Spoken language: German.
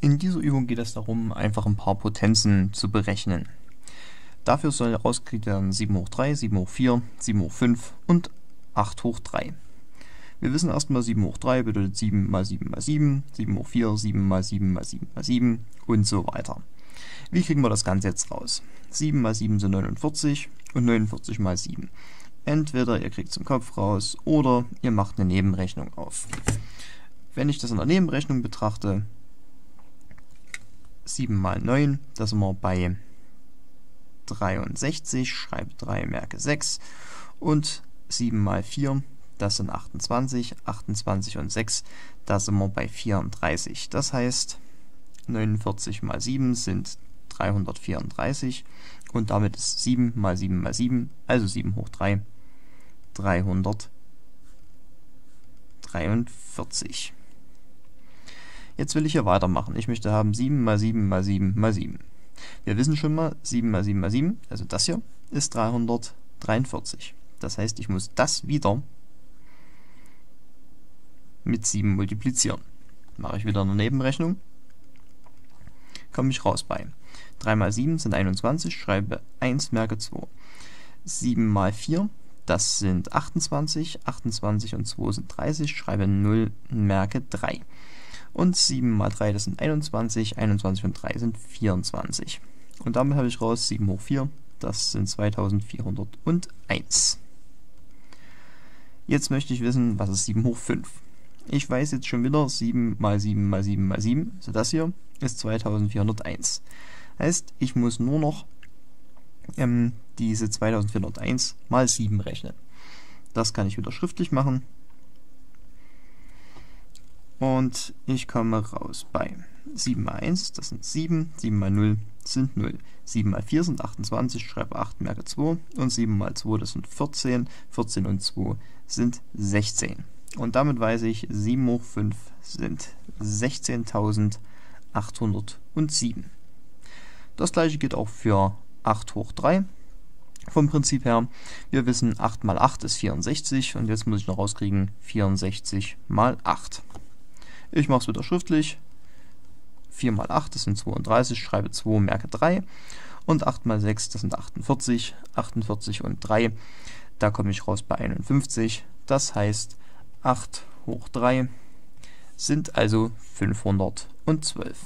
In dieser Übung geht es darum, einfach ein paar Potenzen zu berechnen. Dafür soll herausgekriegt werden 7 hoch 3, 7 hoch 4, 7 hoch 5 und 8 hoch 3. Wir wissen erstmal 7 hoch 3 bedeutet 7 mal 7 mal 7, 7 hoch 4, 7 mal 7 mal 7 mal 7 und so weiter. Wie kriegen wir das Ganze jetzt raus? 7 mal 7 sind 49 und 49 mal 7. Entweder ihr kriegt es im Kopf raus oder ihr macht eine Nebenrechnung auf. Wenn ich das in der Nebenrechnung betrachte, 7 mal 9, da sind wir bei 63, schreibe 3, merke 6 und 7 mal 4, das sind 28, 28 und 6, da sind wir bei 34. Das heißt, 49 mal 7 sind 334 und damit ist 7 mal 7 mal 7, also 7 hoch 3, 343. Jetzt will ich hier weitermachen. Ich möchte haben 7 mal 7 mal 7 mal 7. Wir wissen schon mal, 7 mal 7 mal 7, also das hier, ist 343. Das heißt, ich muss das wieder mit 7 multiplizieren. Mache ich wieder eine Nebenrechnung. Komme ich raus bei 3 mal 7 sind 21, schreibe 1, merke 2. 7 mal 4, das sind 28, 28 und 2 sind 30, schreibe 0, merke 3. Und 7 mal 3, das sind 21, 21 und 3 sind 24. Und damit habe ich raus 7 hoch 4, das sind 2401. Jetzt möchte ich wissen, was ist 7 hoch 5. Ich weiß jetzt schon wieder, 7 mal 7 mal 7 mal 7, also das hier, ist 2401. Heißt, ich muss nur noch ähm, diese 2401 mal 7 rechnen. Das kann ich wieder schriftlich machen. Und ich komme raus bei 7 mal 1, das sind 7, 7 mal 0 sind 0. 7 mal 4 sind 28, schreibe 8, merke 2. Und 7 mal 2, das sind 14, 14 und 2 sind 16. Und damit weiß ich, 7 hoch 5 sind 16.807. Das gleiche geht auch für 8 hoch 3. Vom Prinzip her, wir wissen 8 mal 8 ist 64 und jetzt muss ich noch rauskriegen 64 mal 8. Ich mache es wieder schriftlich. 4 mal 8, das sind 32, schreibe 2, merke 3. Und 8 mal 6, das sind 48. 48 und 3, da komme ich raus bei 51. Das heißt, 8 hoch 3 sind also 512.